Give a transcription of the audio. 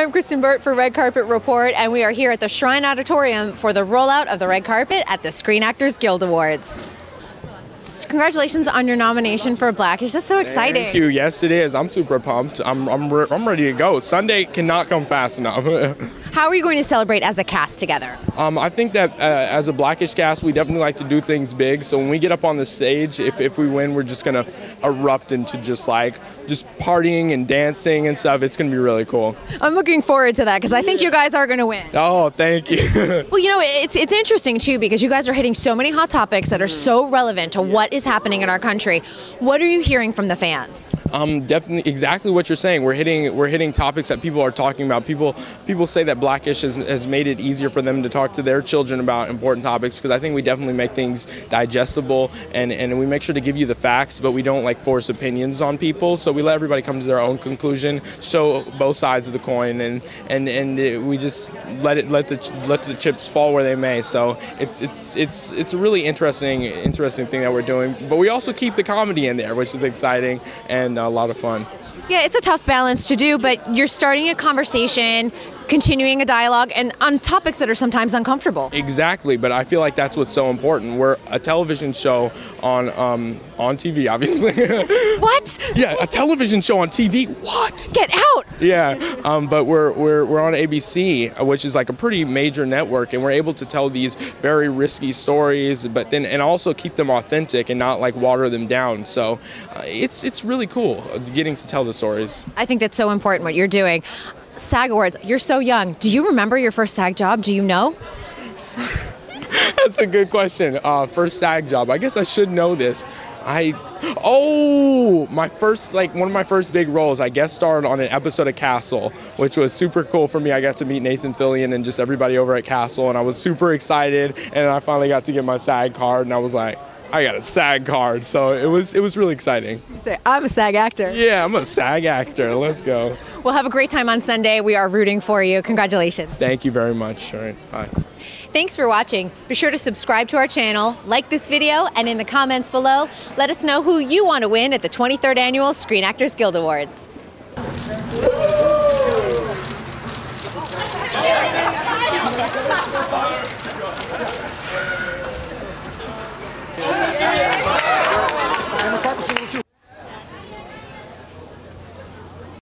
I'm Kristyn Burtt for Red Carpet Report, and we are here at the Shrine Auditorium for the rollout of the red carpet at the Screen Actors Guild Awards. Congratulations on your nomination for Blackish. That's so exciting. Thank you. Yes, it is. I'm super pumped. I'm, I'm, re- I'm ready to go. Sunday cannot come fast enough. How are you going to celebrate as a cast together? um, I think that uh, as a Blackish cast, we definitely like to do things big. So when we get up on the stage, if, if we win, we're just going to erupt into just like just partying and dancing and stuff. It's going to be really cool. I'm looking forward to that because I think you guys are going to win. Oh, thank you. Well, you know, it's it's interesting too because you guys are hitting so many hot topics that are so relevant to what is happening in our country. What are you hearing from the fans? Um, definitely exactly what you're saying. We're hitting we're hitting topics that people are talking about. People people say that Blackish has, has made it easier for them to talk to their children about important topics because I think we definitely make things digestible and, and we make sure to give you the facts, but we don't like force opinions on people. So we let everybody come to their own conclusion, show both sides of the coin, and and and uh, we just let it let the let the chips fall where they may. So it's it's it's it's a really interesting interesting thing that we're doing. But we also keep the comedy in there, which is exciting and a lot of fun. Yeah, it's a tough balance to do, but you're starting a conversation, continuing a dialogue, and on topics that are sometimes uncomfortable. Exactly, but I feel like that's what's so important. We're a television show on um, on TV, obviously. What? yeah, a television show on TV. What? Get out! Yeah, um, but we're, we're we're on ABC, uh, which is like a pretty major network, and we're able to tell these very risky stories, but then and also keep them authentic and not like water them down. So uh, it's it's really cool uh, getting to tell the stories. I think that's so important what you're doing. SAG Awards, you're so young. Do you remember your first SAG job? Do you know? That's a good question. Uh, first SAG job. I guess I should know this. I oh my first like one of my first big roles. I guest starred on an episode of Castle, which was super cool for me. I got to meet Nathan Fillion and just everybody over at Castle, and I was super excited. And I finally got to get my SAG card, and I was like, I got a SAG card. So it was it was really exciting. Say, I'm a SAG actor. Yeah, I'm a SAG actor. Let's go. Well, have a great time on Sunday. We are rooting for you. Congratulations. Thank you very much. All right, bye. Thanks for watching. Be sure to subscribe to our channel, like this video, and in the comments below, let us know who you want to win at the 23rd Annual Screen Actors Guild Awards. É.